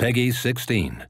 Peggy 16.